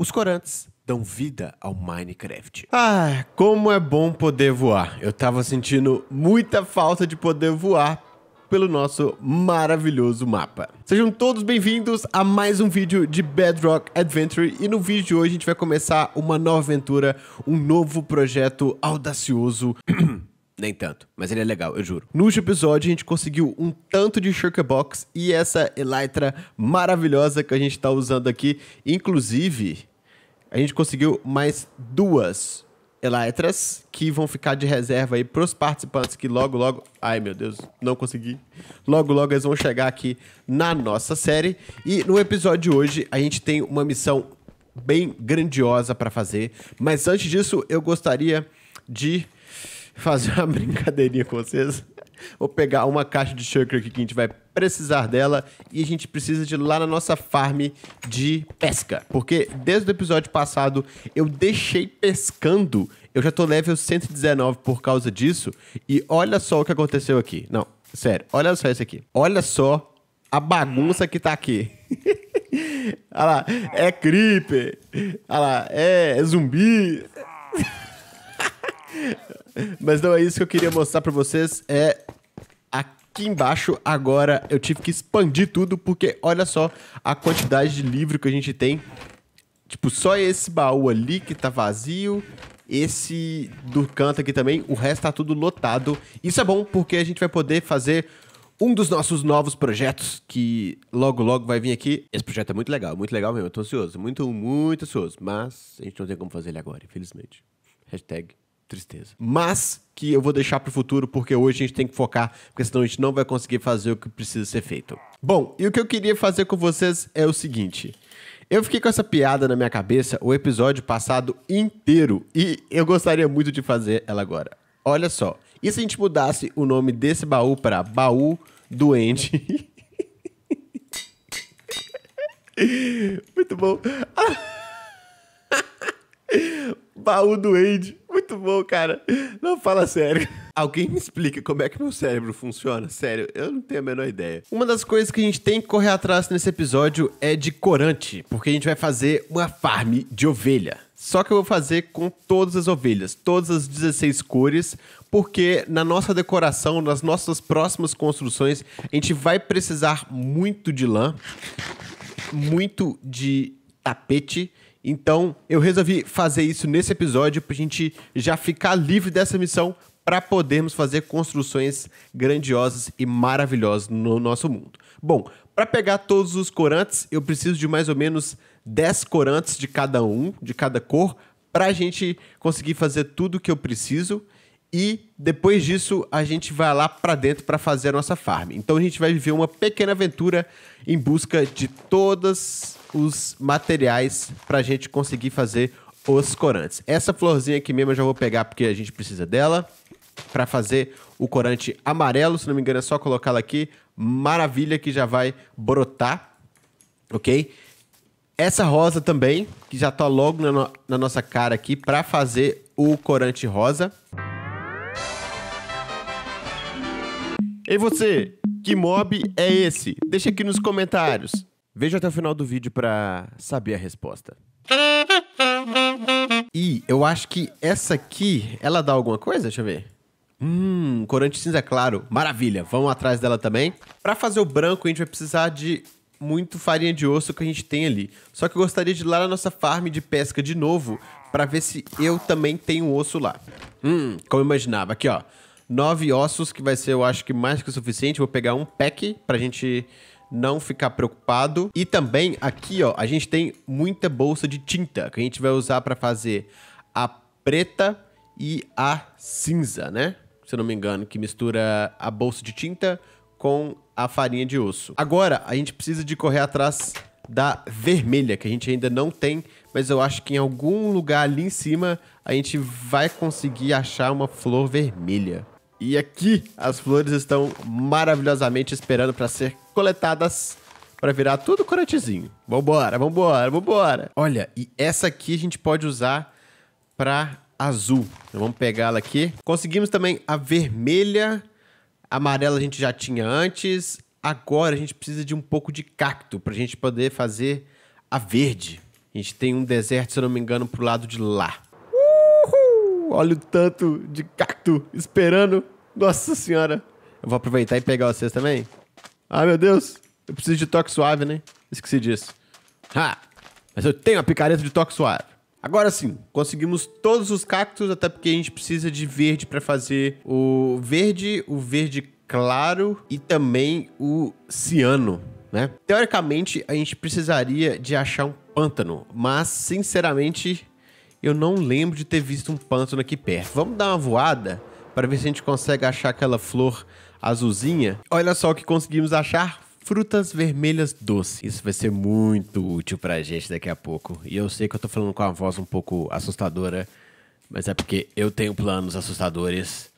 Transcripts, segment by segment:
Os corantes dão vida ao Minecraft. Ah, como é bom poder voar. Eu tava sentindo muita falta de poder voar pelo nosso maravilhoso mapa. Sejam todos bem-vindos a mais um vídeo de Bedrock Adventure e no vídeo de hoje a gente vai começar uma nova aventura, um novo projeto audacioso Nem tanto, mas ele é legal, eu juro. No último episódio, a gente conseguiu um tanto de Shulker Box e essa Elytra maravilhosa que a gente está usando aqui. Inclusive, a gente conseguiu mais duas Elytras que vão ficar de reserva aí para os participantes que logo, logo. Ai meu Deus, não consegui. Logo, logo eles vão chegar aqui na nossa série. E no episódio de hoje, a gente tem uma missão bem grandiosa para fazer. Mas antes disso, eu gostaria de fazer uma brincadeirinha com vocês. Vou pegar uma caixa de sugar aqui que a gente vai precisar dela e a gente precisa de lá na nossa farm de pesca. Porque desde o episódio passado eu deixei pescando. Eu já tô level 119 por causa disso. E olha só o que aconteceu aqui. Não, sério, olha só isso aqui. Olha só a bagunça que tá aqui. olha lá, é creeper. Olha lá, é zumbi. Mas não é isso que eu queria mostrar para vocês. É aqui embaixo agora eu tive que expandir tudo porque olha só a quantidade de livro que a gente tem. Tipo, só esse baú ali que tá vazio, esse do canto aqui também, o resto tá tudo lotado. Isso é bom porque a gente vai poder fazer um dos nossos novos projetos que logo logo vai vir aqui. Esse projeto é muito legal, muito legal mesmo. Eu tô ansioso, muito, muito ansioso. Mas a gente não tem como fazer ele agora, infelizmente. Hashtag tristeza. Mas que eu vou deixar para o futuro porque hoje a gente tem que focar, porque senão a gente não vai conseguir fazer o que precisa ser feito. Bom, e o que eu queria fazer com vocês é o seguinte. Eu fiquei com essa piada na minha cabeça o episódio passado inteiro e eu gostaria muito de fazer ela agora. Olha só, e se a gente mudasse o nome desse baú para baú doente? muito bom. baú doente. Muito bom, cara. Não fala sério. Alguém me explica como é que meu cérebro funciona? Sério, eu não tenho a menor ideia. Uma das coisas que a gente tem que correr atrás nesse episódio é de corante, porque a gente vai fazer uma farm de ovelha. Só que eu vou fazer com todas as ovelhas, todas as 16 cores, porque na nossa decoração, nas nossas próximas construções, a gente vai precisar muito de lã, muito de tapete então, eu resolvi fazer isso nesse episódio pra gente já ficar livre dessa missão para podermos fazer construções grandiosas e maravilhosas no nosso mundo. Bom, para pegar todos os corantes, eu preciso de mais ou menos 10 corantes de cada um, de cada cor, para a gente conseguir fazer tudo o que eu preciso. E depois disso, a gente vai lá para dentro para fazer a nossa farm. Então a gente vai viver uma pequena aventura em busca de todas os materiais para a gente conseguir fazer os corantes. Essa florzinha aqui mesmo eu já vou pegar porque a gente precisa dela para fazer o corante amarelo, se não me engano é só colocá-la aqui. Maravilha que já vai brotar, ok? Essa rosa também, que já tá logo na, no na nossa cara aqui para fazer o corante rosa. E você, que mob é esse? Deixa aqui nos comentários. Veja até o final do vídeo para saber a resposta. E eu acho que essa aqui, ela dá alguma coisa? Deixa eu ver. Hum, corante cinza claro. Maravilha. Vamos atrás dela também. Para fazer o branco, a gente vai precisar de muito farinha de osso que a gente tem ali. Só que eu gostaria de ir lá na nossa farm de pesca de novo para ver se eu também tenho osso lá. Hum, como eu imaginava. Aqui, ó. Nove ossos, que vai ser, eu acho que mais que o suficiente. Vou pegar um pack pra gente não ficar preocupado. E também aqui, ó, a gente tem muita bolsa de tinta que a gente vai usar para fazer a preta e a cinza, né? Se eu não me engano, que mistura a bolsa de tinta com a farinha de osso. Agora, a gente precisa de correr atrás da vermelha, que a gente ainda não tem, mas eu acho que em algum lugar ali em cima a gente vai conseguir achar uma flor vermelha. E aqui as flores estão maravilhosamente esperando para ser coletadas para virar tudo corantezinho. Vambora, vambora, vambora. Olha, e essa aqui a gente pode usar para azul. Então, vamos pegá-la aqui. Conseguimos também a vermelha. A amarela a gente já tinha antes. Agora a gente precisa de um pouco de cacto para a gente poder fazer a verde. A gente tem um deserto, se eu não me engano, pro lado de lá. Olha o tanto de cacto esperando. Nossa senhora. Eu vou aproveitar e pegar vocês também. Ah, meu Deus. Eu preciso de toque suave, né? Esqueci disso. Ha! Mas eu tenho a picareta de toque suave. Agora sim, conseguimos todos os cactos, até porque a gente precisa de verde para fazer o verde, o verde claro e também o ciano, né? Teoricamente, a gente precisaria de achar um pântano, mas sinceramente, eu não lembro de ter visto um pântano aqui perto. Vamos dar uma voada para ver se a gente consegue achar aquela flor azulzinha. Olha só o que conseguimos achar frutas vermelhas doces. Isso vai ser muito útil pra gente daqui a pouco. E eu sei que eu tô falando com a voz um pouco assustadora, mas é porque eu tenho planos assustadores.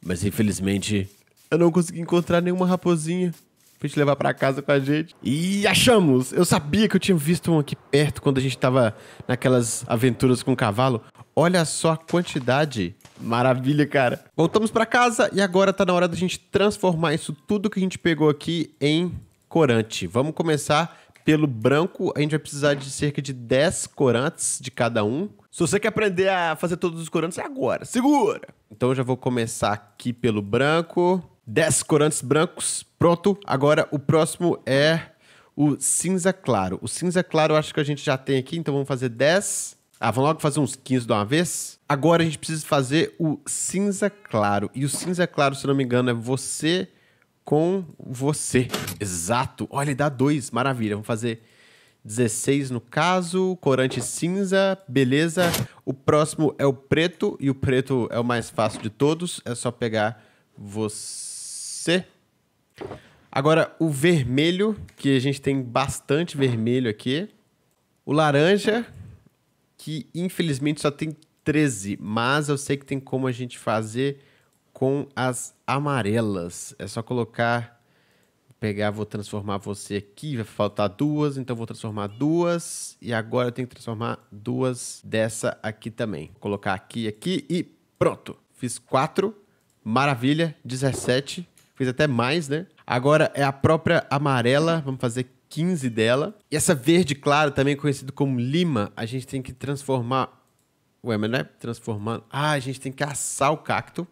Mas infelizmente eu não consegui encontrar nenhuma raposinha pra gente levar para casa com a gente. E achamos! Eu sabia que eu tinha visto um aqui perto quando a gente tava naquelas aventuras com o cavalo. Olha só a quantidade. Maravilha, cara. Voltamos para casa e agora tá na hora da gente transformar isso tudo que a gente pegou aqui em corante. Vamos começar pelo branco. A gente vai precisar de cerca de 10 corantes de cada um. Se você quer aprender a fazer todos os corantes, é agora. Segura! Então eu já vou começar aqui pelo branco. 10 corantes brancos. Pronto. Agora o próximo é o cinza claro. O cinza claro eu acho que a gente já tem aqui, então vamos fazer 10 ah, vamos logo fazer uns 15 de uma vez? Agora a gente precisa fazer o cinza claro. E o cinza claro, se não me engano, é você com você. Exato. Olha, ele dá dois. Maravilha. Vamos fazer 16 no caso. Corante cinza. Beleza. O próximo é o preto. E o preto é o mais fácil de todos. É só pegar você. Agora, o vermelho, que a gente tem bastante vermelho aqui. O laranja, que infelizmente só tem 13, mas eu sei que tem como a gente fazer com as amarelas. É só colocar, pegar, vou transformar você aqui, vai faltar duas, então vou transformar duas e agora eu tenho que transformar duas dessa aqui também. Vou colocar aqui, aqui e pronto. Fiz quatro, maravilha, 17, fiz até mais, né? Agora é a própria amarela, vamos fazer 15 dela. E essa verde claro, também conhecido como lima, a gente tem que transformar. Ué, mas não é transformando. Ah, a gente tem que assar o cacto.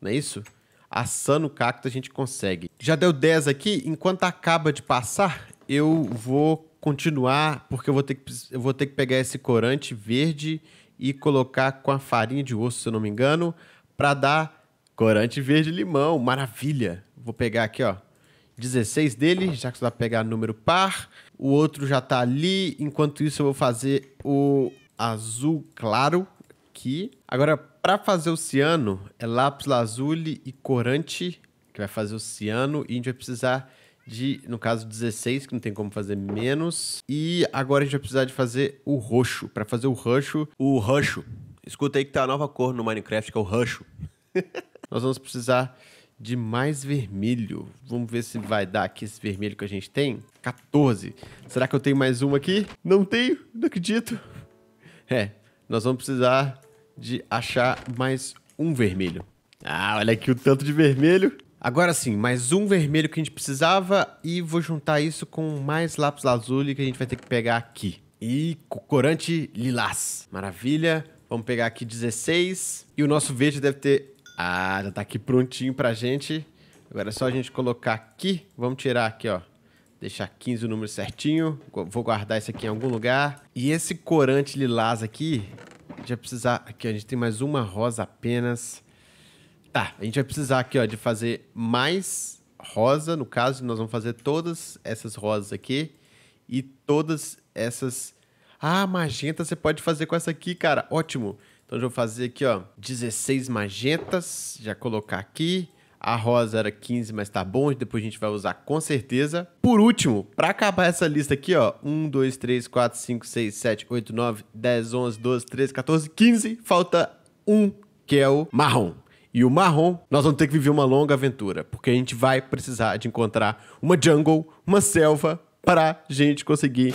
Não é isso? Assando o cacto a gente consegue. Já deu 10 aqui. Enquanto acaba de passar, eu vou continuar, porque eu vou ter que, eu vou ter que pegar esse corante verde e colocar com a farinha de osso, se eu não me engano, para dar corante verde limão. Maravilha! Vou pegar aqui, ó. 16 dele, já que você vai pegar número par. O outro já tá ali. Enquanto isso, eu vou fazer o azul claro aqui. Agora, para fazer o ciano, é lápis lazuli e corante, que vai fazer o ciano. E a gente vai precisar de, no caso, 16, que não tem como fazer menos. E agora a gente vai precisar de fazer o roxo. Para fazer o roxo, o roxo. Escuta aí que tá a nova cor no Minecraft, que é o roxo. Nós vamos precisar de mais vermelho. Vamos ver se vai dar aqui esse vermelho que a gente tem. 14. Será que eu tenho mais um aqui? Não tenho, não acredito. É, nós vamos precisar de achar mais um vermelho. Ah, olha aqui o tanto de vermelho. Agora sim, mais um vermelho que a gente precisava e vou juntar isso com mais lápis lazuli que a gente vai ter que pegar aqui. E corante lilás. Maravilha. Vamos pegar aqui 16. E o nosso verde deve ter ah, já tá aqui prontinho pra gente. Agora é só a gente colocar aqui. Vamos tirar aqui, ó. Deixar 15 o número certinho. Vou guardar isso aqui em algum lugar. E esse corante lilás aqui, a gente vai precisar... Aqui, ó, a gente tem mais uma rosa apenas. Tá, a gente vai precisar aqui, ó, de fazer mais rosa. No caso, nós vamos fazer todas essas rosas aqui. E todas essas... Ah, magenta você pode fazer com essa aqui, cara. Ótimo. Então, eu vou fazer aqui, ó, 16 magentas, já colocar aqui. A rosa era 15, mas tá bom, depois a gente vai usar com certeza. Por último, para acabar essa lista aqui, ó, 1, 2, 3, 4, 5, 6, 7, 8, 9, 10, 11, 12, 13, 14, 15. Falta um, que é o marrom. E o marrom, nós vamos ter que viver uma longa aventura, porque a gente vai precisar de encontrar uma jungle, uma selva, para gente conseguir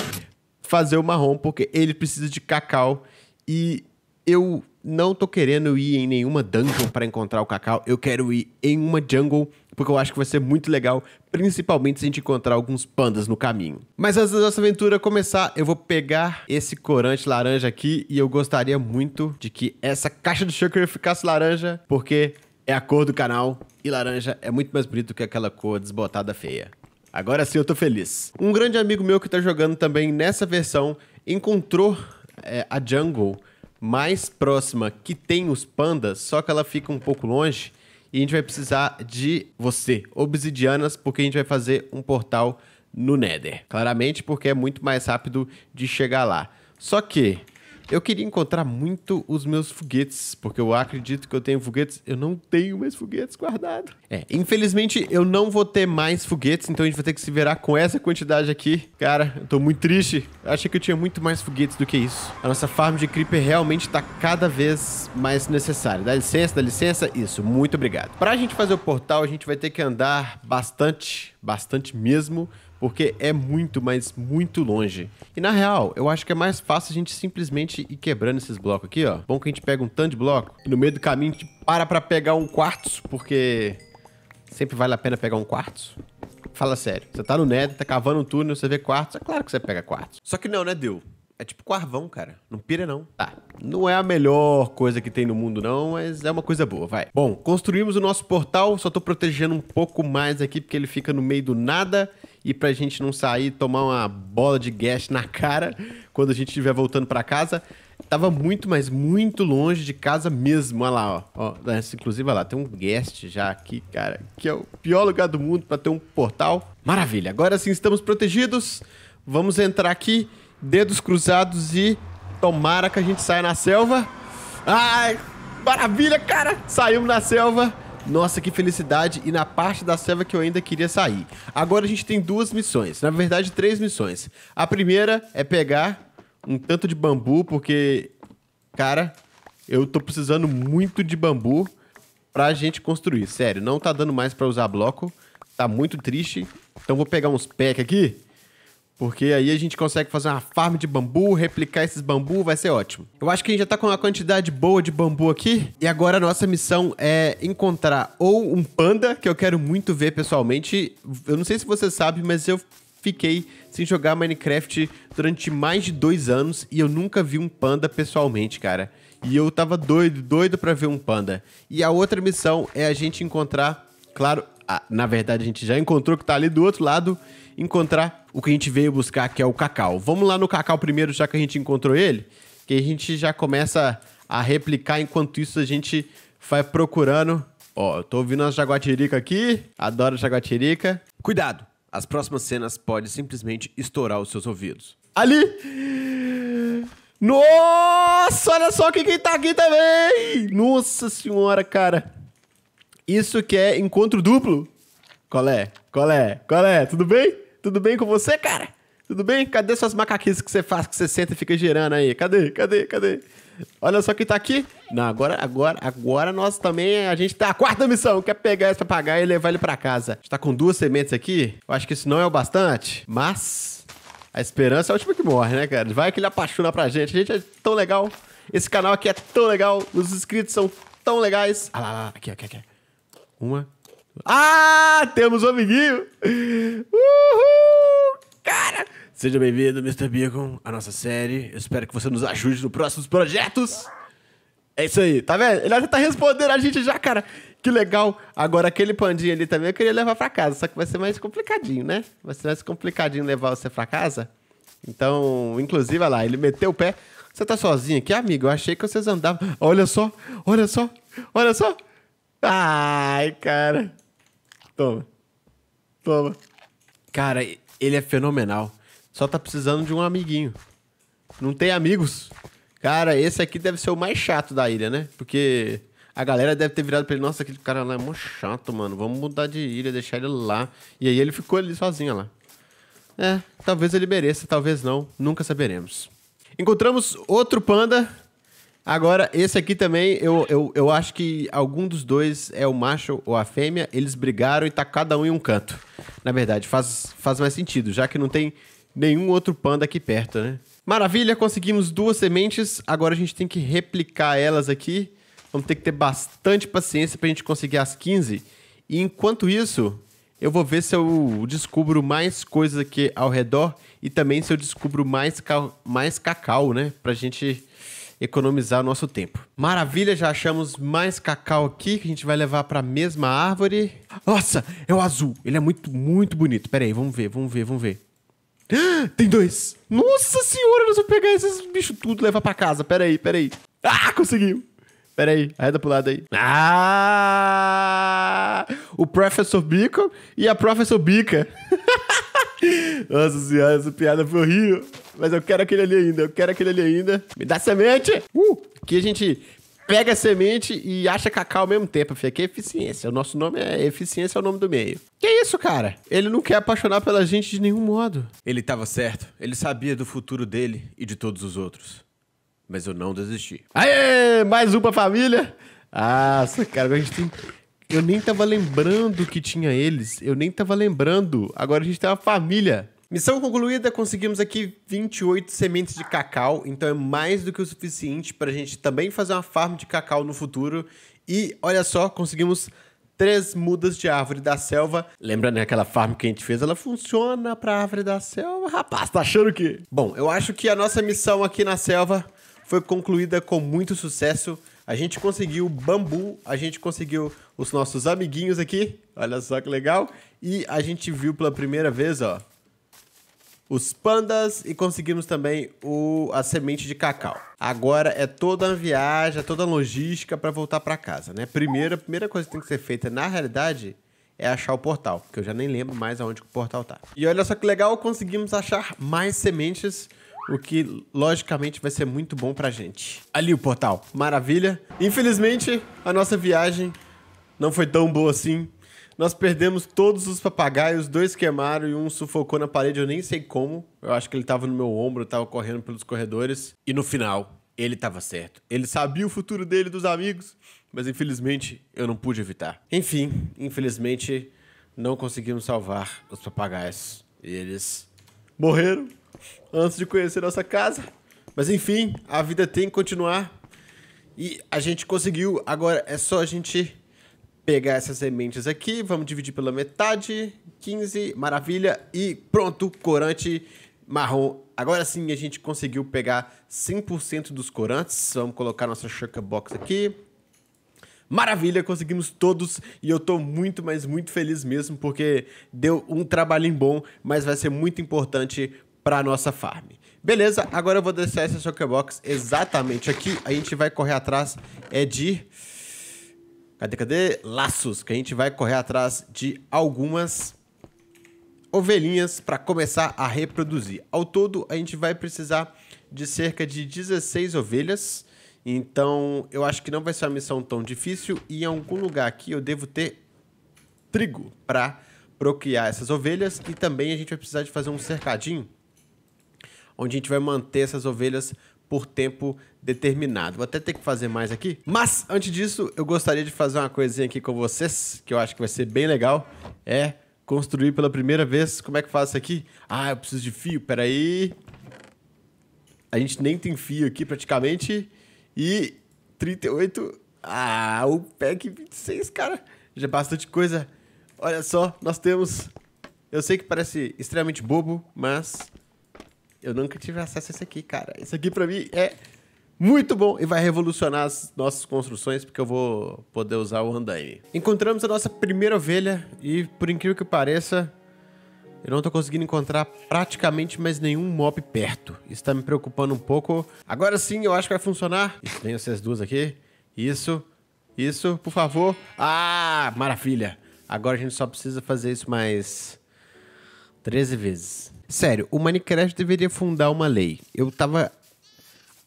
fazer o marrom, porque ele precisa de cacau e eu não tô querendo ir em nenhuma dungeon para encontrar o cacau. Eu quero ir em uma jungle, porque eu acho que vai ser muito legal, principalmente se a gente encontrar alguns pandas no caminho. Mas antes da nossa aventura começar, eu vou pegar esse corante laranja aqui e eu gostaria muito de que essa caixa de sugar ficasse laranja, porque é a cor do canal e laranja é muito mais bonito que aquela cor desbotada feia. Agora sim eu tô feliz. Um grande amigo meu que tá jogando também nessa versão encontrou é, a jungle mais próxima que tem os pandas, só que ela fica um pouco longe. E a gente vai precisar de você, obsidianas, porque a gente vai fazer um portal no Nether. Claramente porque é muito mais rápido de chegar lá. Só que eu queria encontrar muito os meus foguetes, porque eu acredito que eu tenho foguetes. Eu não tenho mais foguetes guardados. É, infelizmente eu não vou ter mais foguetes, então a gente vai ter que se virar com essa quantidade aqui. Cara, eu tô muito triste. Eu achei que eu tinha muito mais foguetes do que isso. A nossa farm de creeper realmente tá cada vez mais necessária. Dá licença, dá licença. Isso, muito obrigado. Pra gente fazer o portal, a gente vai ter que andar bastante, bastante mesmo porque é muito, mas muito longe. E na real, eu acho que é mais fácil a gente simplesmente ir quebrando esses blocos aqui, ó. Bom que a gente pega um tanto de bloco e no meio do caminho a gente para pra pegar um quartzo, porque sempre vale a pena pegar um quartzo. Fala sério, você tá no Nether, tá cavando um túnel, você vê quartzo, é claro que você pega quartzo. Só que não, né, deu? É tipo carvão, cara. Não pira, não. Tá. Não é a melhor coisa que tem no mundo, não, mas é uma coisa boa, vai. Bom, construímos o nosso portal. Só tô protegendo um pouco mais aqui, porque ele fica no meio do nada e pra gente não sair tomar uma bola de gas na cara quando a gente estiver voltando para casa. Tava muito, mas muito longe de casa mesmo. Olha lá, ó. ó inclusive, olha lá, tem um guest já aqui, cara, que é o pior lugar do mundo para ter um portal. Maravilha. Agora sim estamos protegidos. Vamos entrar aqui, dedos cruzados e tomara que a gente saia na selva. Ai, maravilha, cara! Saímos na selva. Nossa, que felicidade! E na parte da selva que eu ainda queria sair. Agora a gente tem duas missões. Na verdade, três missões. A primeira é pegar um tanto de bambu, porque, cara, eu tô precisando muito de bambu pra gente construir. Sério, não tá dando mais pra usar bloco. Tá muito triste. Então vou pegar uns pack aqui porque aí a gente consegue fazer uma farm de bambu, replicar esses bambu, vai ser ótimo. Eu acho que a gente já tá com uma quantidade boa de bambu aqui. E agora a nossa missão é encontrar ou um panda, que eu quero muito ver pessoalmente. Eu não sei se você sabe, mas eu fiquei sem jogar Minecraft durante mais de dois anos e eu nunca vi um panda pessoalmente, cara. E eu tava doido, doido pra ver um panda. E a outra missão é a gente encontrar, claro, na verdade a gente já encontrou que tá ali do outro lado encontrar o que a gente veio buscar, que é o cacau. Vamos lá no cacau primeiro, já que a gente encontrou ele, que a gente já começa a replicar. Enquanto isso, a gente vai procurando. Ó, eu tô ouvindo as jaguatirica aqui, adoro jaguatirica. Cuidado, as próximas cenas podem simplesmente estourar os seus ouvidos. Ali! Nossa, olha só quem, quem tá aqui também! Nossa senhora, cara. Isso que é encontro duplo. Qual é? Qual é? Qual é? Tudo bem? Tudo bem com você, cara? Tudo bem? Cadê suas macaquices que você faz, que você senta e fica girando aí? Cadê? Cadê? Cadê? Olha só quem tá aqui. Não, agora, agora, agora nós também, a gente tá a quarta missão, que é pegar esse papagaio e levar ele para casa. A gente tá com duas sementes aqui. Eu acho que isso não é o bastante, mas a esperança é a última que morre, né, cara? Vai que ele apaixona pra gente. A gente é tão legal. Esse canal aqui é tão legal. Os inscritos são tão legais. Ah lá, lá, aqui, aqui, aqui. Uma, ah, temos um amiguinho! Uhul! Cara! Seja bem-vindo, Mr. Beacon, à nossa série. Eu espero que você nos ajude nos próximos projetos. É isso aí, tá vendo? Ele já tá respondendo a gente já, cara. Que legal. Agora, aquele pandinho ali também eu queria levar pra casa, só que vai ser mais complicadinho, né? Vai ser mais complicadinho levar você pra casa. Então, inclusive, olha lá, ele meteu o pé. Você tá sozinho aqui, amigo? Eu achei que vocês andavam. Olha só, olha só, olha só. Ai, cara. Toma. Toma. Cara, ele é fenomenal. Só tá precisando de um amiguinho. Não tem amigos. Cara, esse aqui deve ser o mais chato da ilha, né? Porque a galera deve ter virado pra ele, nossa, aquele cara lá é mó chato, mano. Vamos mudar de ilha, deixar ele lá. E aí ele ficou ali sozinho lá. É, talvez ele mereça, talvez não. Nunca saberemos. Encontramos outro panda Agora, esse aqui também, eu, eu, eu acho que algum dos dois é o macho ou a fêmea. Eles brigaram e tá cada um em um canto. Na verdade, faz, faz mais sentido, já que não tem nenhum outro panda aqui perto, né? Maravilha, conseguimos duas sementes. Agora a gente tem que replicar elas aqui. Vamos ter que ter bastante paciência para a gente conseguir as 15. E enquanto isso, eu vou ver se eu descubro mais coisas aqui ao redor e também se eu descubro mais, ca mais cacau, né? Pra gente economizar nosso tempo. Maravilha, já achamos mais cacau aqui que a gente vai levar para a mesma árvore. Nossa, é o azul. Ele é muito, muito bonito. Pera aí, vamos ver, vamos ver, vamos ver. Tem dois. Nossa senhora, nós vamos pegar esses bichos tudo e levar para casa. Pera aí, pera aí. Ah, conseguiu. Pera aí, arreda pro lado aí. Ah! O Professor Beacon e a Professor Bica. Nossa senhora, essa piada foi horrível. Mas eu quero aquele ali ainda, eu quero aquele ali ainda. Me dá semente! Uh! Aqui a gente pega a semente e acha cacau ao mesmo tempo, filho. Aqui é eficiência. O nosso nome é eficiência, é o nome do meio. Que isso, cara? Ele não quer apaixonar pela gente de nenhum modo. Ele tava certo. Ele sabia do futuro dele e de todos os outros. Mas eu não desisti. Aê! Mais um pra família! Nossa, cara, a gente tem eu nem tava lembrando que tinha eles. Eu nem tava lembrando. Agora a gente tem uma família. Missão concluída, conseguimos aqui 28 sementes de cacau, então é mais do que o suficiente para a gente também fazer uma farm de cacau no futuro. E olha só, conseguimos três mudas de árvore da selva. Lembrando que aquela farm que a gente fez, ela funciona para árvore da selva. Rapaz, tá achando que? Bom, eu acho que a nossa missão aqui na selva foi concluída com muito sucesso. A gente conseguiu bambu, a gente conseguiu os nossos amiguinhos aqui, olha só que legal. E a gente viu pela primeira vez, ó, os pandas e conseguimos também o, a semente de cacau. Agora é toda a viagem, é toda a logística para voltar para casa, né? Primeira, a primeira coisa que tem que ser feita, na realidade, é achar o portal, porque eu já nem lembro mais aonde o portal tá. E olha só que legal, conseguimos achar mais sementes o que logicamente vai ser muito bom pra gente. Ali o portal, maravilha. Infelizmente, a nossa viagem não foi tão boa assim. Nós perdemos todos os papagaios, dois queimaram e um sufocou na parede, eu nem sei como. Eu acho que ele tava no meu ombro, tava correndo pelos corredores. E no final, ele tava certo. Ele sabia o futuro dele dos amigos, mas infelizmente eu não pude evitar. Enfim, infelizmente não conseguimos salvar os papagaios. E eles morreram antes de conhecer nossa casa. Mas enfim, a vida tem que continuar. E a gente conseguiu. Agora é só a gente pegar essas sementes aqui. Vamos dividir pela metade. 15, maravilha. E pronto, corante marrom. Agora sim a gente conseguiu pegar 100% dos corantes. Vamos colocar nossa shulker box aqui. Maravilha, conseguimos todos e eu tô muito, mas muito feliz mesmo porque deu um trabalhinho bom, mas vai ser muito importante para nossa farm. Beleza, agora eu vou deixar essa Shulker Box exatamente aqui. A gente vai correr atrás é de... Cadê, cadê? Laços, que a gente vai correr atrás de algumas ovelhinhas para começar a reproduzir. Ao todo, a gente vai precisar de cerca de 16 ovelhas. Então, eu acho que não vai ser uma missão tão difícil. E em algum lugar aqui eu devo ter trigo para procriar essas ovelhas. E também a gente vai precisar de fazer um cercadinho onde a gente vai manter essas ovelhas por tempo determinado. Vou até ter que fazer mais aqui. Mas, antes disso, eu gostaria de fazer uma coisinha aqui com vocês, que eu acho que vai ser bem legal. É construir pela primeira vez. Como é que faz isso aqui? Ah, eu preciso de fio. Peraí. A gente nem tem fio aqui praticamente. E 38. Ah, o pack 26, cara. Já é bastante coisa. Olha só, nós temos... Eu sei que parece extremamente bobo, mas eu nunca tive acesso a isso aqui, cara. Isso aqui pra mim é muito bom e vai revolucionar as nossas construções, porque eu vou poder usar o andaime. Encontramos a nossa primeira ovelha e, por incrível que pareça, eu não tô conseguindo encontrar praticamente mais nenhum mob perto. Isso tá me preocupando um pouco. Agora sim, eu acho que vai funcionar. Tem essas duas aqui. Isso, isso, por favor. Ah, maravilha. Agora a gente só precisa fazer isso mais 13 vezes. Sério, o Minecraft deveria fundar uma lei. Eu tava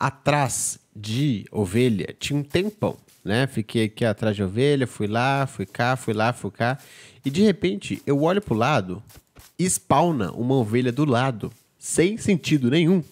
atrás de ovelha, tinha um tempão, né? Fiquei aqui atrás de ovelha, fui lá, fui cá, fui lá, fui cá. E de repente eu olho pro lado e spawna uma ovelha do lado, sem sentido nenhum.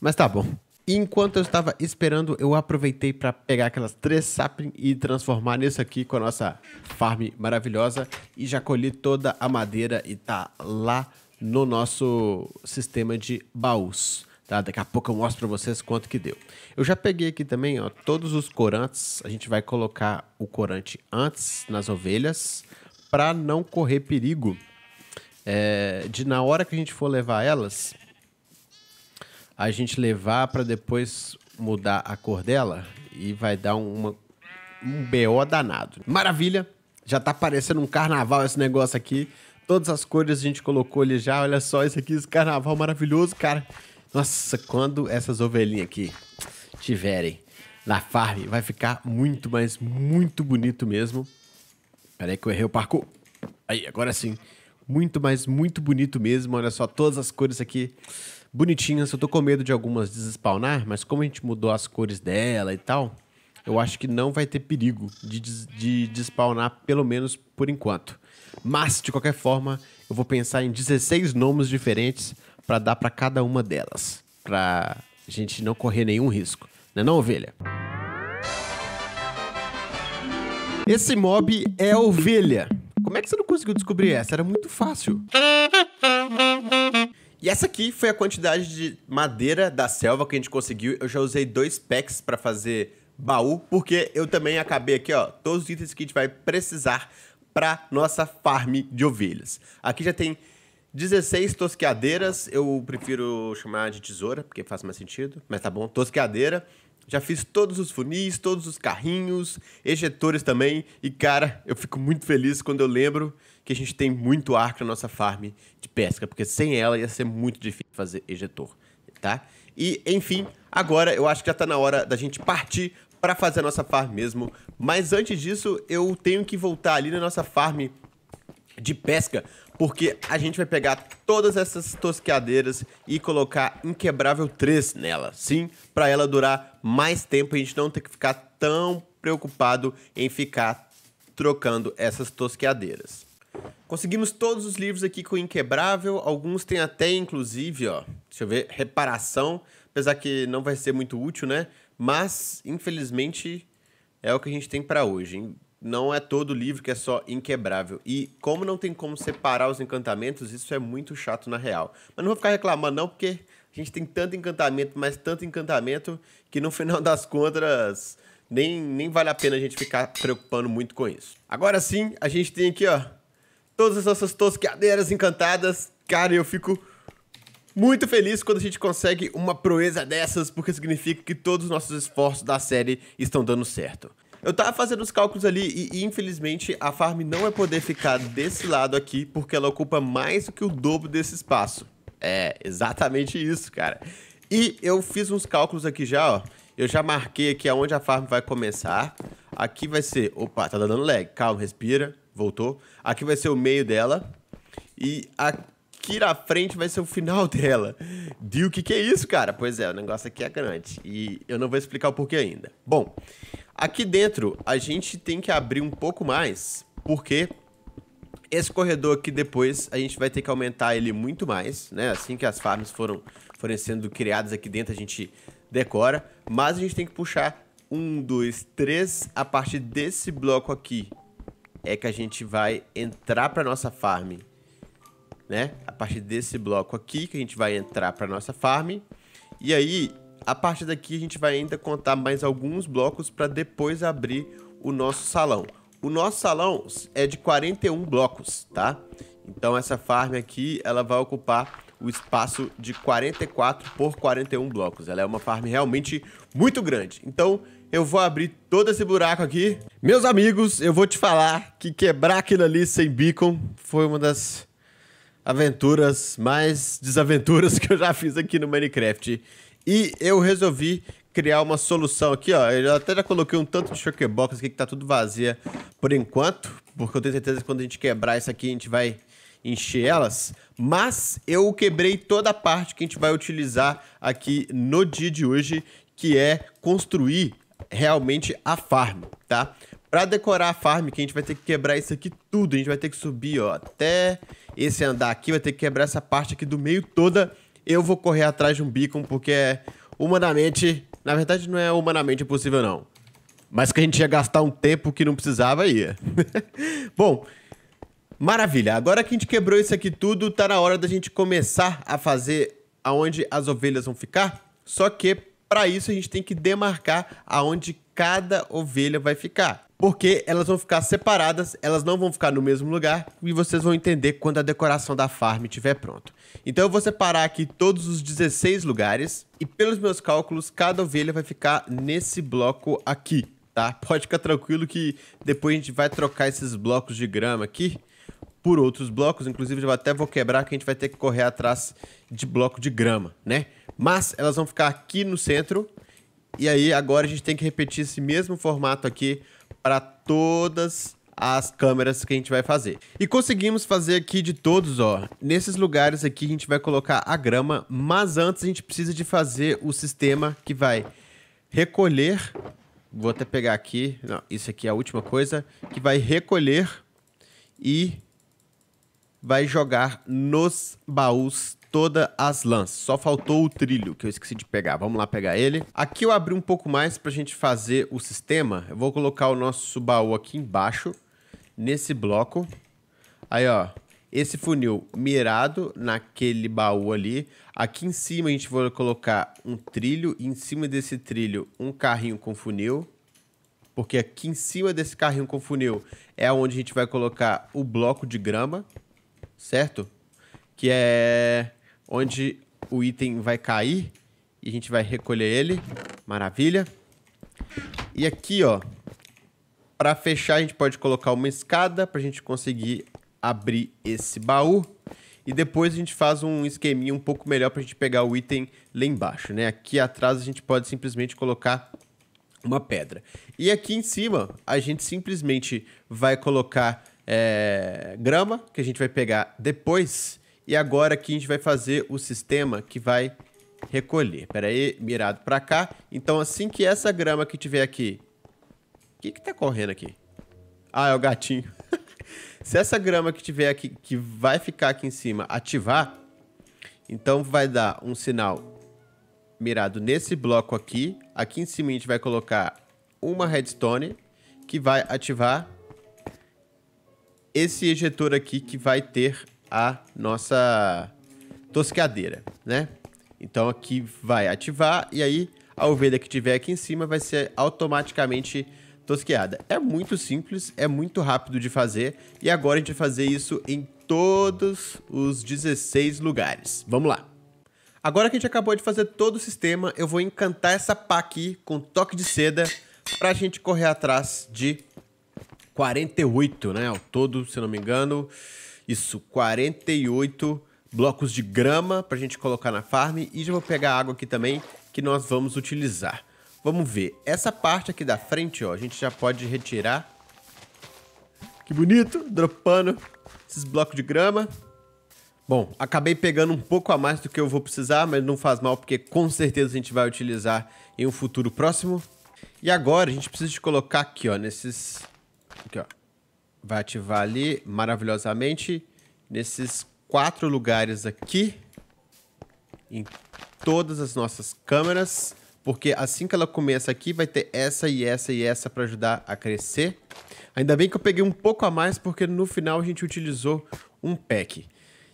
Mas tá bom. E enquanto eu estava esperando, eu aproveitei para pegar aquelas três saplings e transformar nisso aqui com a nossa farm maravilhosa. E já colhi toda a madeira e tá lá no nosso sistema de baús. Tá? Daqui a pouco eu mostro para vocês quanto que deu. Eu já peguei aqui também, ó, todos os corantes. A gente vai colocar o corante antes nas ovelhas para não correr perigo é, de na hora que a gente for levar elas, a gente levar para depois mudar a cor dela e vai dar uma, um BO danado. Maravilha! Já tá parecendo um carnaval esse negócio aqui. Todas as cores a gente colocou ali já. Olha só isso aqui, esse carnaval maravilhoso, cara. Nossa, quando essas ovelhinhas aqui tiverem na farm, vai ficar muito, mas muito bonito mesmo. Pera aí que eu errei o parkour. Aí, agora sim. Muito, mas muito bonito mesmo. Olha só, todas as cores aqui bonitinhas. Eu tô com medo de algumas despawnar, mas como a gente mudou as cores dela e tal, eu acho que não vai ter perigo de, de despawnar, pelo menos por enquanto. Mas, de qualquer forma, eu vou pensar em 16 nomes diferentes para dar para cada uma delas. Pra gente não correr nenhum risco. Não é não, ovelha? Esse mob é ovelha. Como é que você não conseguiu descobrir essa? Era muito fácil. E essa aqui foi a quantidade de madeira da selva que a gente conseguiu. Eu já usei dois packs para fazer baú, porque eu também acabei aqui, ó, todos os itens que a gente vai precisar para nossa farm de ovelhas. Aqui já tem 16 tosqueadeiras, eu prefiro chamar de tesoura, porque faz mais sentido, mas tá bom, tosqueadeira. Já fiz todos os funis, todos os carrinhos, ejetores também. E, cara, eu fico muito feliz quando eu lembro que a gente tem muito arco na nossa farm de pesca, porque sem ela ia ser muito difícil fazer ejetor, tá? E, enfim, agora eu acho que já tá na hora da gente partir para fazer a nossa farm mesmo. Mas antes disso, eu tenho que voltar ali na nossa farm de pesca, porque a gente vai pegar todas essas tosqueadeiras e colocar Inquebrável 3 nela, sim, para ela durar mais tempo e a gente não ter que ficar tão preocupado em ficar trocando essas tosqueadeiras. Conseguimos todos os livros aqui com Inquebrável, alguns tem até inclusive, ó, deixa eu ver, reparação, apesar que não vai ser muito útil, né? Mas, infelizmente, é o que a gente tem para hoje não é todo livro que é só inquebrável. E como não tem como separar os encantamentos, isso é muito chato na real. Mas não vou ficar reclamando não, porque a gente tem tanto encantamento, mas tanto encantamento, que no final das contas nem, nem vale a pena a gente ficar preocupando muito com isso. Agora sim, a gente tem aqui, ó, todas as nossas tosqueadeiras encantadas. Cara, eu fico muito feliz quando a gente consegue uma proeza dessas, porque significa que todos os nossos esforços da série estão dando certo. Eu tava fazendo os cálculos ali e, infelizmente, a farm não vai poder ficar desse lado aqui porque ela ocupa mais do que o dobro desse espaço. É, exatamente isso, cara. E eu fiz uns cálculos aqui já, ó. Eu já marquei aqui aonde a farm vai começar. Aqui vai ser... Opa, tá dando lag. Calma, respira. Voltou. Aqui vai ser o meio dela. E aqui na frente vai ser o final dela. E o que, que é isso, cara? Pois é, o negócio aqui é grande. E eu não vou explicar o porquê ainda. Bom, Aqui dentro, a gente tem que abrir um pouco mais, porque esse corredor aqui depois a gente vai ter que aumentar ele muito mais, né? Assim que as farms foram, forem sendo criadas aqui dentro, a gente decora. Mas a gente tem que puxar um, dois, três. A partir desse bloco aqui é que a gente vai entrar para nossa farm, né? A partir desse bloco aqui que a gente vai entrar para nossa farm. E aí a partir daqui a gente vai ainda contar mais alguns blocos para depois abrir o nosso salão. O nosso salão é de 41 blocos, tá? Então essa farm aqui, ela vai ocupar o espaço de 44 por 41 blocos. Ela é uma farm realmente muito grande. Então eu vou abrir todo esse buraco aqui. Meus amigos, eu vou te falar que quebrar aquilo ali sem beacon foi uma das aventuras mais desaventuras que eu já fiz aqui no Minecraft. E eu resolvi criar uma solução aqui, ó. Eu até já coloquei um tanto de shulkerbox aqui que tá tudo vazia por enquanto, porque eu tenho certeza que quando a gente quebrar isso aqui, a gente vai encher elas. Mas eu quebrei toda a parte que a gente vai utilizar aqui no dia de hoje, que é construir realmente a farm, tá? Para decorar a farm, que a gente vai ter que quebrar isso aqui tudo, a gente vai ter que subir, ó, até esse andar aqui, vai ter que quebrar essa parte aqui do meio toda eu vou correr atrás de um beacon porque é humanamente. Na verdade, não é humanamente impossível, não. Mas que a gente ia gastar um tempo que não precisava, ia. Bom, maravilha. Agora que a gente quebrou isso aqui tudo, tá na hora da gente começar a fazer aonde as ovelhas vão ficar, só que para isso a gente tem que demarcar aonde cada ovelha vai ficar. Porque elas vão ficar separadas, elas não vão ficar no mesmo lugar e vocês vão entender quando a decoração da farm estiver pronto. Então eu vou separar aqui todos os 16 lugares e pelos meus cálculos, cada ovelha vai ficar nesse bloco aqui, tá? Pode ficar tranquilo que depois a gente vai trocar esses blocos de grama aqui por outros blocos, inclusive eu até vou quebrar que a gente vai ter que correr atrás de bloco de grama, né? Mas elas vão ficar aqui no centro e aí agora a gente tem que repetir esse mesmo formato aqui para todas as câmeras que a gente vai fazer. E conseguimos fazer aqui de todos, ó. Nesses lugares aqui a gente vai colocar a grama, mas antes a gente precisa de fazer o sistema que vai recolher, vou até pegar aqui, não, isso aqui é a última coisa, que vai recolher e vai jogar nos baús todas as lãs. Só faltou o trilho, que eu esqueci de pegar. Vamos lá pegar ele. Aqui eu abri um pouco mais para a gente fazer o sistema. Eu vou colocar o nosso baú aqui embaixo, nesse bloco. Aí, ó, esse funil mirado naquele baú ali. Aqui em cima a gente vai colocar um trilho e em cima desse trilho um carrinho com funil. Porque aqui em cima desse carrinho com funil é onde a gente vai colocar o bloco de grama, certo? Que é onde o item vai cair e a gente vai recolher ele. Maravilha. E aqui, ó, para fechar a gente pode colocar uma escada para a gente conseguir abrir esse baú. E depois a gente faz um esqueminha um pouco melhor para a gente pegar o item lá embaixo, né? Aqui atrás a gente pode simplesmente colocar uma pedra. E aqui em cima a gente simplesmente vai colocar é, grama, que a gente vai pegar depois e agora aqui a gente vai fazer o sistema que vai recolher. Pera aí, mirado para cá. Então assim que essa grama que tiver aqui... O que que tá correndo aqui? Ah, é o gatinho. Se essa grama que tiver aqui, que vai ficar aqui em cima, ativar, então vai dar um sinal mirado nesse bloco aqui. Aqui em cima a gente vai colocar uma redstone que vai ativar esse ejetor aqui que vai ter a nossa tosqueadeira, né? Então aqui vai ativar e aí a ovelha que tiver aqui em cima vai ser automaticamente tosqueada. É muito simples, é muito rápido de fazer e agora a gente vai fazer isso em todos os 16 lugares. Vamos lá. Agora que a gente acabou de fazer todo o sistema, eu vou encantar essa pá aqui com toque de seda para a gente correr atrás de 48, né? Ao todo, se não me engano. Isso, 48 blocos de grama para a gente colocar na farm. E já vou pegar água aqui também que nós vamos utilizar. Vamos ver. Essa parte aqui da frente, ó, a gente já pode retirar. Que bonito, dropando esses blocos de grama. Bom, acabei pegando um pouco a mais do que eu vou precisar, mas não faz mal porque com certeza a gente vai utilizar em um futuro próximo. E agora a gente precisa de colocar aqui, ó, nesses... Aqui, ó vai ativar ali maravilhosamente nesses quatro lugares aqui, em todas as nossas câmeras, porque assim que ela começa aqui, vai ter essa e essa e essa para ajudar a crescer. Ainda bem que eu peguei um pouco a mais, porque no final a gente utilizou um pack.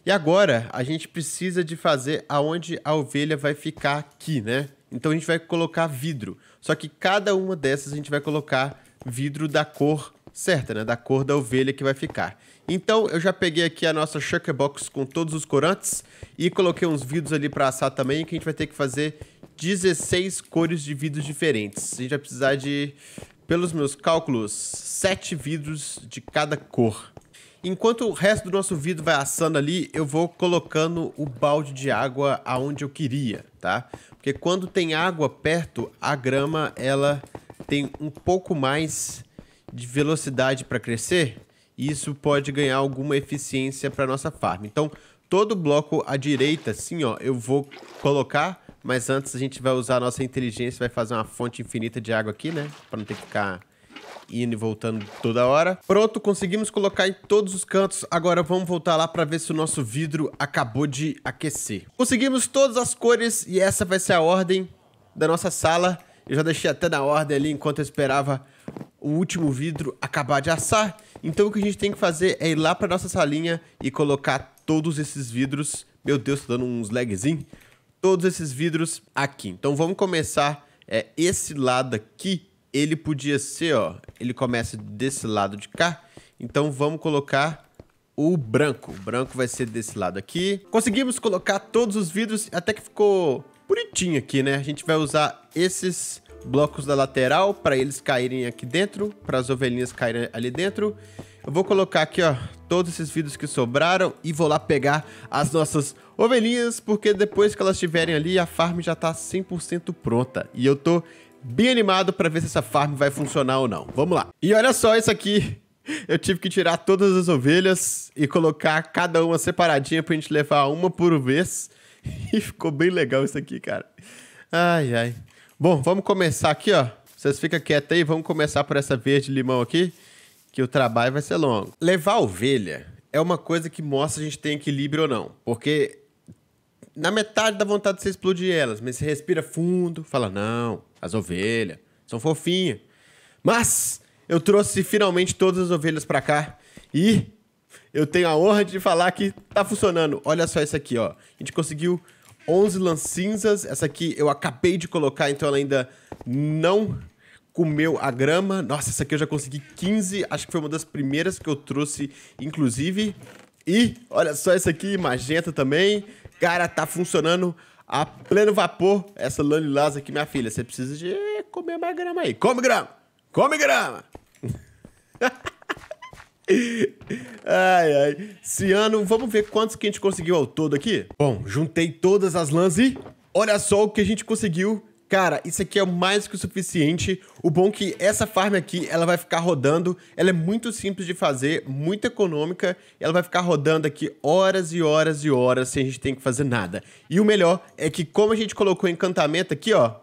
E agora, a gente precisa de fazer aonde a ovelha vai ficar aqui, né? Então a gente vai colocar vidro. Só que cada uma dessas a gente vai colocar vidro da cor certa, né? Da cor da ovelha que vai ficar. Então eu já peguei aqui a nossa shulker box com todos os corantes e coloquei uns vidros ali para assar também, que a gente vai ter que fazer 16 cores de vidros diferentes. A gente vai precisar de, pelos meus cálculos, 7 vidros de cada cor. Enquanto o resto do nosso vidro vai assando ali, eu vou colocando o balde de água aonde eu queria, tá? Porque quando tem água perto, a grama ela tem um pouco mais de velocidade para crescer, isso pode ganhar alguma eficiência para nossa farm. Então, todo bloco à direita, assim, ó, eu vou colocar, mas antes a gente vai usar a nossa inteligência, vai fazer uma fonte infinita de água aqui, né? Para não ter que ficar indo e voltando toda hora. Pronto, conseguimos colocar em todos os cantos. Agora vamos voltar lá para ver se o nosso vidro acabou de aquecer. Conseguimos todas as cores e essa vai ser a ordem da nossa sala. Eu já deixei até na ordem ali enquanto eu esperava o último vidro acabar de assar. Então o que a gente tem que fazer é ir lá para nossa salinha e colocar todos esses vidros. Meu Deus, tô dando uns lagzinho. todos esses vidros aqui. Então vamos começar é, esse lado aqui. Ele podia ser, ó, ele começa desse lado de cá. Então vamos colocar o branco. O branco vai ser desse lado aqui. Conseguimos colocar todos os vidros, até que ficou bonitinho aqui, né? A gente vai usar esses blocos da lateral para eles caírem aqui dentro, para as ovelhinhas caírem ali dentro. Eu vou colocar aqui, ó, todos esses vidros que sobraram e vou lá pegar as nossas ovelhinhas, porque depois que elas estiverem ali, a farm já tá 100% pronta. E eu tô bem animado para ver se essa farm vai funcionar ou não. Vamos lá. E olha só isso aqui. Eu tive que tirar todas as ovelhas e colocar cada uma separadinha pra gente levar uma por vez. E ficou bem legal isso aqui, cara. Ai, ai. Bom, vamos começar aqui, ó. Vocês ficam quietos aí, vamos começar por essa verde limão aqui, que o trabalho vai ser longo. Levar ovelha é uma coisa que mostra se a gente tem equilíbrio ou não. Porque na metade dá vontade de você explodir elas, mas você respira fundo, fala, não, as ovelhas são fofinhas. Mas eu trouxe finalmente todas as ovelhas para cá e eu tenho a honra de falar que tá funcionando. Olha só isso aqui, ó. A gente conseguiu 11 lãs cinzas. Essa aqui eu acabei de colocar, então ela ainda não comeu a grama. Nossa, essa aqui eu já consegui 15. Acho que foi uma das primeiras que eu trouxe, inclusive. E olha só essa aqui, magenta também. Cara, tá funcionando a pleno vapor. Essa lã lilás aqui, minha filha. Você precisa de comer mais grama aí. Come grama! Come grama! ai, ai. Esse ano, vamos ver quantos que a gente conseguiu ao todo aqui? Bom, juntei todas as lãs e olha só o que a gente conseguiu. Cara, isso aqui é mais que o suficiente. O bom é que essa farm aqui, ela vai ficar rodando. Ela é muito simples de fazer, muito econômica. Ela vai ficar rodando aqui horas e horas e horas sem a gente ter que fazer nada. E o melhor é que como a gente colocou encantamento aqui, ó,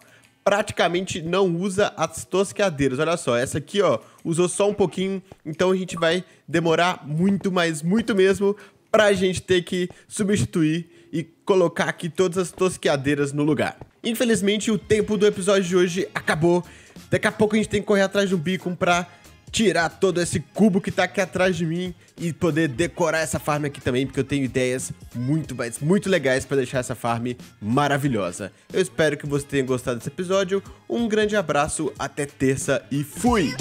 praticamente não usa as tosqueadeiras. Olha só, essa aqui, ó, usou só um pouquinho, então a gente vai demorar muito, mas muito mesmo, pra gente ter que substituir e colocar aqui todas as tosqueadeiras no lugar. Infelizmente, o tempo do episódio de hoje acabou. Daqui a pouco a gente tem que correr atrás do beacon pra tirar todo esse cubo que tá aqui atrás de mim e poder decorar essa farm aqui também, porque eu tenho ideias muito, mas muito legais para deixar essa farm maravilhosa. Eu espero que você tenha gostado desse episódio. Um grande abraço, até terça e fui!